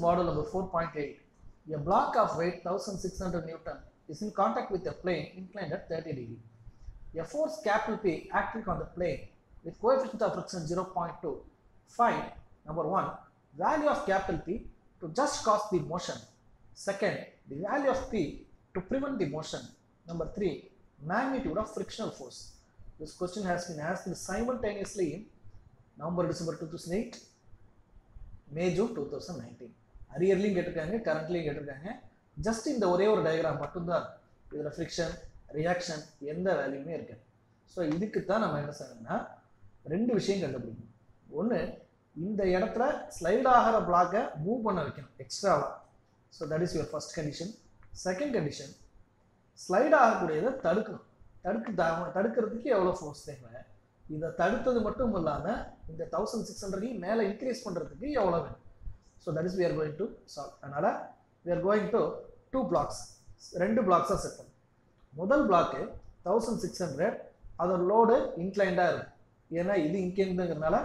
Model model number 4.8. A block of weight 1600 Newton is in contact with a plane inclined at 30 degree. A force capital P acting on the plane with coefficient of friction 0.2. Find number 1 value of capital P to just cause the motion. Second, the value of P to prevent the motion. Number 3 magnitude of frictional force. This question has been asked simultaneously in November December 2008 May June 2019. அரியர்லையும் கேட்டிருக்காங்க கரண்ட்லையும் கேட்டிருக்காங்க. Just இந்த ஒரே ஒரு diagram மட்டும்தான். இதில் friction reaction எந்த வேல்யூமே இருக்காது. So இதுக்கு தான் நம்ம என்ன செய்யணும்னா ரெண்டு விஷயம் கண்டுபிடிக்கணும். ஒன்று இந்த இடத்துல ஸ்லைட் ஆகிற பிளாக்கை மூவ் பண்ண வைக்கணும் எக்ஸ்ட்ராவாக so that is your first condition second condition slide ஆகக்கூடியதை தடுக்கணும். தடுக்கு தடுக்கிறதுக்கு எவ்வளோ ஃபோர்ஸ் தேவை? இதை தடுத்தது மட்டும் இல்லாமல் இந்த தௌசண்ட் சிக்ஸ் ஹண்ட்ரட்லையும் மேலே இன்க்ரீஸ் பண்ணுறதுக்கு எவ்வளோ வேணும்? So that is we are going to solve அதனால் we are going to do blocks ரெண்டு பிளாக்ஸாக செட் பண்ணும் முதல் பிளாக்கு தௌசண்ட் சிக்ஸ் ஹண்ட்ரட் அதோட லோடு இன்க்ளைண்டாக இருக்கும். ஏன்னா இது இன்க்ளைண்டுங்கிறதுனால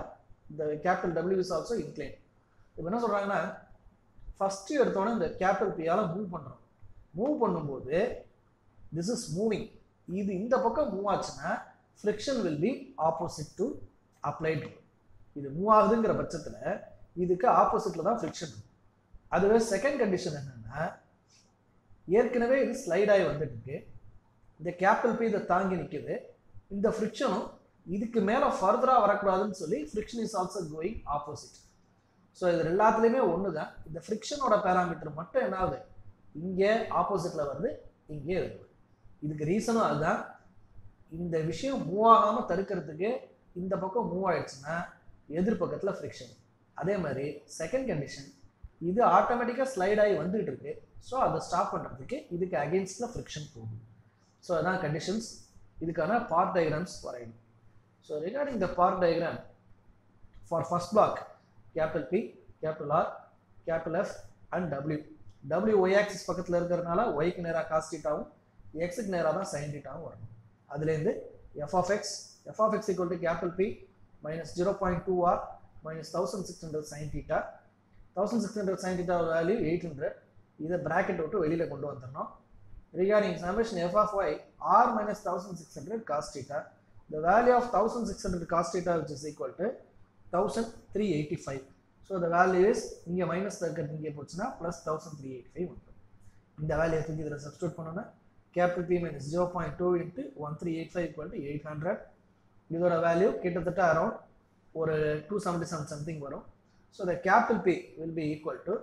இந்த capital W is also inclined இப்போ என்ன சொல்கிறாங்கன்னா ஃபஸ்ட்டு எடுத்தோன்னே இந்த கேபிட்டல் பியால் மூவ் பண்ணுறோம் மூவ் பண்ணும்போது திஸ் இஸ் மூவிங் இது இந்த பக்கம் மூவ் ஆச்சுன்னா friction will be opposite to applied இது மூவ் ஆகுதுங்கிற பட்சத்தில் இதுக்கு ஆப்போசிட்டில் தான் ஃப்ரிக்ஷன் அதுவே செகண்ட் கண்டிஷன் என்னென்னா ஏற்கனவே இது ஸ்லைடாகி வந்துட்டு இருக்கு இந்த கேபிட்டல் பி இதை தாங்கி நிற்குது இந்த ஃப்ரிக்ஷனும் இதுக்கு மேலே ஃபர்தராக வரக்கூடாதுன்னு சொல்லி friction is also going opposite so இது எல்லாத்துலேயுமே ஒன்று தான் இந்த ஃப்ரிக்ஷனோட பேராமீட்டர் மட்டும் என்ன ஆகுது? இங்கே ஆப்போசிட்டில் வருது இங்கே இருக்குது இதுக்கு ரீசனும் அதுதான். இந்த விஷயம் மூவ் ஆகாமல் தடுக்கிறதுக்கு இந்த பக்கம் மூவ் ஆயிடுச்சுன்னா எதிர்பக்கத்தில் ஃப்ரிக்ஷன் அதே மாதிரி செகண்ட் கண்டிஷன் இது ஆட்டோமேட்டிக்காக ஸ்லைட் ஆகி வந்துகிட்டு இருக்கு ஸோ அதை ஸ்டாப் பண்ணுறதுக்கு இதுக்கு அகெயின்ஸ்டில் ஃப்ரிக்ஷன் போகும். ஸோ அதான் கண்டிஷன்ஸ் இதுக்கான பார்ட் டயக்ராம்ஸ் வரையணும். So regarding the part diagram for first block capital P capital R capital F and W W Y axis பக்கத்தில் இருக்கிறதுனால ஒய்க்கு நேராக காஸ்டிட்டாவும் எக்ஸுக்கு நேராக தான் சைன் டீட்டாவும் வரணும். அதுலேருந்து F of X F of X equal to capital P minus zero point two R minus thousand six hundred sine theta thousand six hundred value eight hundred இதை bracket விட்டு வெளியில் கொண்டு வந்துடணும். Regarding summation f of Y R minus thousand six hundred the value of value of thousand six hundred cos theta which is equal to thousand three eighty five so the இங்கே minus இருக்கிறது இங்கே போச்சுன்னா plus thousand three five வந்துடும். இந்த value தூக்கி இதில் substitute பண்ணோன்னா capital P minus 0.2 into 1385 equal to 800 இதோட வேல்யூ கிட்டத்தட்ட அரௌண்ட் ஒரு டூ செவன்ட்டி செவன் சம்திங் வரும். So the capital P will be equal to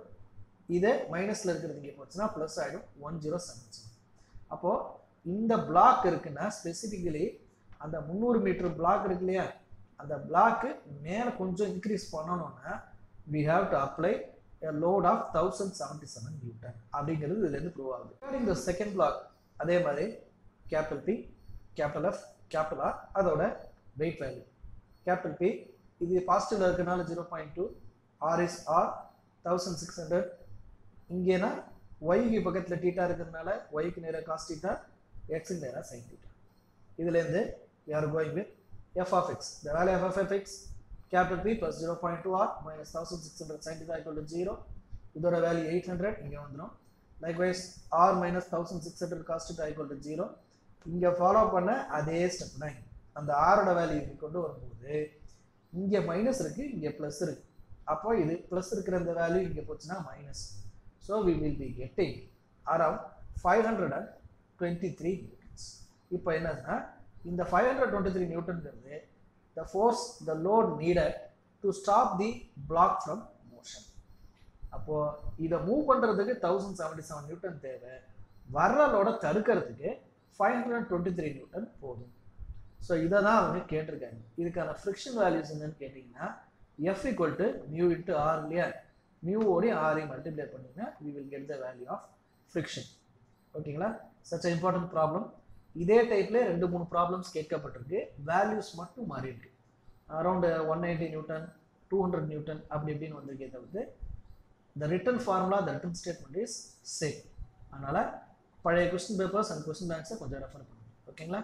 இதே மைனஸில் இருக்கிறது இங்கே போச்சுன்னா ப்ளஸ் ஆகிடும் ஒன் ஜீரோ செவன் செவன் அப்போது இந்த பிளாக் இருக்குன்னா ஸ்பெசிஃபிக்கலி அந்த முந்நூறு மீட்டர் பிளாக் இருக்கு இல்லையா? அந்த பிளாக்கு மேலே கொஞ்சம் இன்க்ரீஸ் பண்ணணும்னா we have to apply load of thousand of 1077 newton அப்படிங்கிறது இதுலேருந்து ப்ரூவ் ஆகுது. இந்த செகண்ட் பிளாக் அதே மாதிரி capital P capital F capital R அதோட வெயிட் வேல்யூ கேபிட்டல் பி இது பாசிட்டிவ்ல இருக்கனால zero point two R is R thousand six hundred இங்கேனா ஒய்க்கு பக்கத்தில் டீட்டா இருக்கிறதுனால ஒய்க்கு நேராக காஸ் டீட்டா எக்ஸுக்கு நேராக சைன் டீட்டா இதுலேருந்து you're going with F of X the value of F X capital P plus zero point two R minus thousand six hundred sine theta equal to zero இதோட value eight hundred இங்கே வந்துடும் likewise R minus thousand six hundred cos equal to zero இங்கே follow பண்ண அதே step தான் அந்த ஆரோட value கொண்டு வரும்போது இங்கே மைனஸ் இருக்குது இங்கே ப்ளஸ் இருக்குது அப்போ இது ப்ளஸ் இருக்கிற இந்த வேல்யூ இங்கே போச்சுன்னா minus so we will be getting around five hundred and twenty three newtons இப்போ என்னன்னா இந்த five hundred twenty three நியூட்டன்கிறது the force the load needed to stop the block from motion அப்போது இதை மூவ் பண்ணுறதுக்கு தௌசண்ட் செவன்டி செவன் நியூட்டன் தேவை வர்றலோட தடுக்கிறதுக்கு five hundred twenty three newton போதும். ஸோ இதை தான் அவங்க கேட்டிருக்காங்க இதுக்கான ஃப்ரிக்ஷன் வேல்யூஸ் என்னன்னு கேட்டிங்கன்னா F equal to mu into R இல்லையா? மியூவோடையும் ஆரையும் மல்டிப்ளை பண்ணிங்கன்னா we will get the value of friction ஓகேங்களா? சச் இம்பார்ட்டன்ட் ப்ராப்ளம் இதே டைப்ல ரெண்டு மூணு ப்ராப்ளம்ஸ் கேட்கப்பட்டிருக்கு. வேல்யூஸ் மட்டும் மாறி இருக்கு. Around one ninety newton two hundred newton அப்படி இப்படின்னு வந்திருக்கே தவிர்த்து the written formula the written statement is same அதனால் பழைய கொஸ்டின் பேப்பர்ஸ் அண்ட் கொஸ்டின் பேங்க்ஸை கொஞ்சம் ரெஃபர் பண்ணுங்க. ஓகேங்களா?